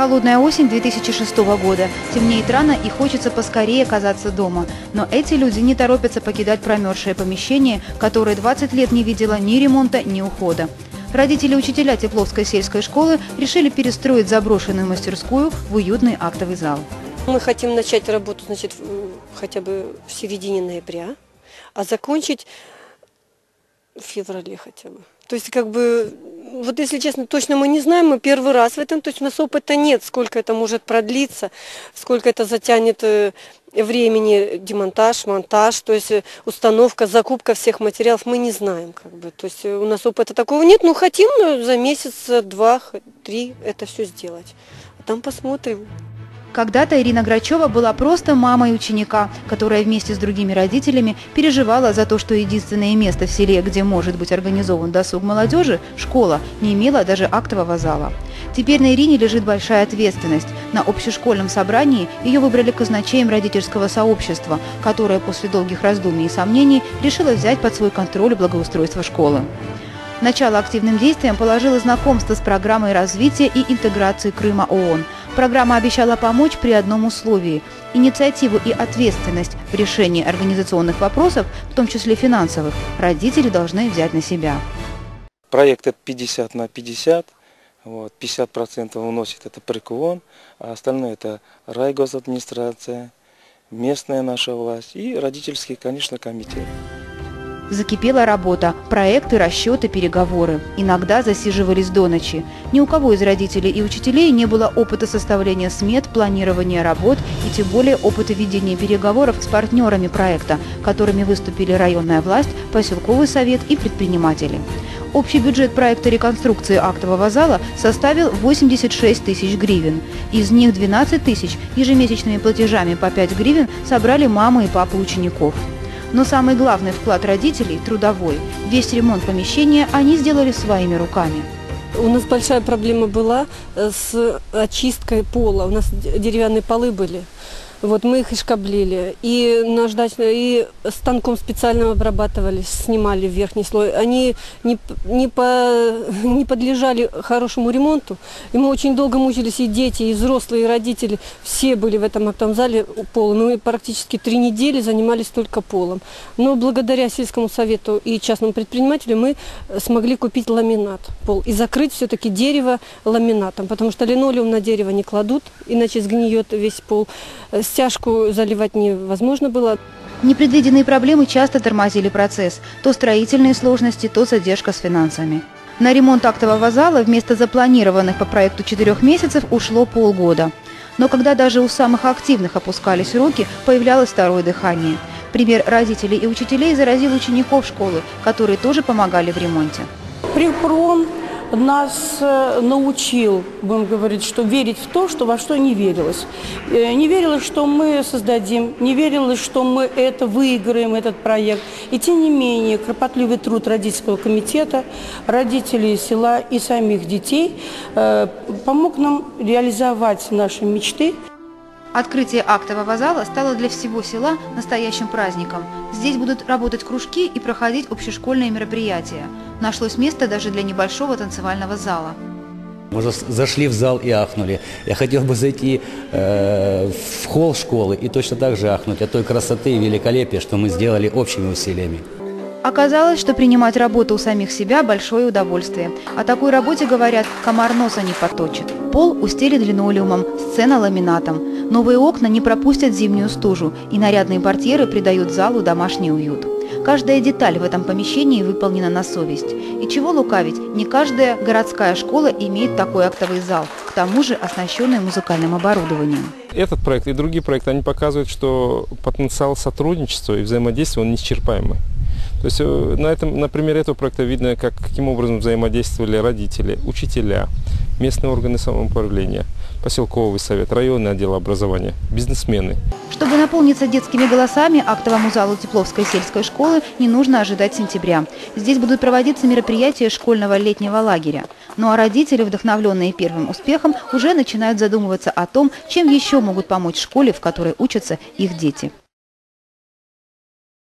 Холодная осень 2006 года. Темнеет рано и хочется поскорее оказаться дома. Но эти люди не торопятся покидать промерзшее помещение, которое 20 лет не видело ни ремонта, ни ухода. Родители учителя Тепловской сельской школы решили перестроить заброшенную мастерскую в уютный актовый зал. Мы хотим начать работу значит, хотя бы в середине ноября, а закончить в феврале хотя бы. То есть, как бы, вот если честно, точно мы не знаем, мы первый раз в этом, то есть у нас опыта нет, сколько это может продлиться, сколько это затянет э, времени, демонтаж, монтаж, то есть э, установка, закупка всех материалов, мы не знаем, как бы, то есть э, у нас опыта такого нет, но хотим за месяц, два, три это все сделать, а там посмотрим. Когда-то Ирина Грачева была просто мамой ученика, которая вместе с другими родителями переживала за то, что единственное место в селе, где может быть организован досуг молодежи, школа, не имела даже актового зала. Теперь на Ирине лежит большая ответственность. На общешкольном собрании ее выбрали казначеем родительского сообщества, которое после долгих раздумий и сомнений решило взять под свой контроль благоустройство школы. Начало активным действиям положило знакомство с программой развития и интеграции Крыма ООН – Программа обещала помочь при одном условии – инициативу и ответственность в решении организационных вопросов, в том числе финансовых, родители должны взять на себя. Проект 50 на 50. Вот, 50% уносит это ПРКОН, а остальное это райгосадминистрация, местная наша власть и родительский, конечно, комитет. Закипела работа, проекты, расчеты, переговоры. Иногда засиживались до ночи. Ни у кого из родителей и учителей не было опыта составления смет, планирования работ и тем более опыта ведения переговоров с партнерами проекта, которыми выступили районная власть, поселковый совет и предприниматели. Общий бюджет проекта реконструкции актового зала составил 86 тысяч гривен. Из них 12 тысяч ежемесячными платежами по 5 гривен собрали мамы и папы учеников. Но самый главный вклад родителей – трудовой. Весь ремонт помещения они сделали своими руками. У нас большая проблема была с очисткой пола. У нас деревянные полы были. Вот мы их и шкаблили. И наждать, и станком специально обрабатывали, снимали верхний слой. Они не, не, по, не подлежали хорошему ремонту. И мы очень долго мучились, и дети, и взрослые, и родители. Все были в этом актовом зале полом. Мы практически три недели занимались только полом. Но благодаря сельскому совету и частному предпринимателю мы смогли купить ламинат пол и закрыть все-таки дерево ламинатом, потому что линолеум на дерево не кладут, иначе сгниет весь пол стяжку заливать невозможно было. Непредвиденные проблемы часто тормозили процесс. То строительные сложности, то задержка с финансами. На ремонт актового зала вместо запланированных по проекту четырех месяцев ушло полгода. Но когда даже у самых активных опускались руки, появлялось второе дыхание. Пример родителей и учителей заразил учеников школы, которые тоже помогали в ремонте. Прихпром нас э, научил, будем говорить, что верить в то, что во что не верилось. Э, не верилось, что мы создадим, не верилось, что мы это выиграем, этот проект. И тем не менее, кропотливый труд родительского комитета, родителей села и самих детей э, помог нам реализовать наши мечты. Открытие актового зала стало для всего села настоящим праздником. Здесь будут работать кружки и проходить общешкольные мероприятия. Нашлось место даже для небольшого танцевального зала. Мы зашли в зал и ахнули. Я хотел бы зайти э, в холл школы и точно так же ахнуть от той красоты и великолепия, что мы сделали общими усилиями. Оказалось, что принимать работу у самих себя – большое удовольствие. О такой работе, говорят, комар носа не поточит. Пол устелит линолеумом, сцена ламинатом. Новые окна не пропустят зимнюю стужу, и нарядные портьеры придают залу домашний уют. Каждая деталь в этом помещении выполнена на совесть. И чего лукавить, не каждая городская школа имеет такой актовый зал, к тому же оснащенный музыкальным оборудованием. Этот проект и другие проекты, они показывают, что потенциал сотрудничества и взаимодействия, он неисчерпаемый. То есть э, на, этом, на примере этого проекта видно, как, каким образом взаимодействовали родители, учителя, местные органы самоуправления, поселковый совет, районный отдел образования, бизнесмены. Чтобы наполниться детскими голосами, актовому залу Тепловской сельской школы не нужно ожидать сентября. Здесь будут проводиться мероприятия школьного летнего лагеря. Ну а родители, вдохновленные первым успехом, уже начинают задумываться о том, чем еще могут помочь школе, в которой учатся их дети.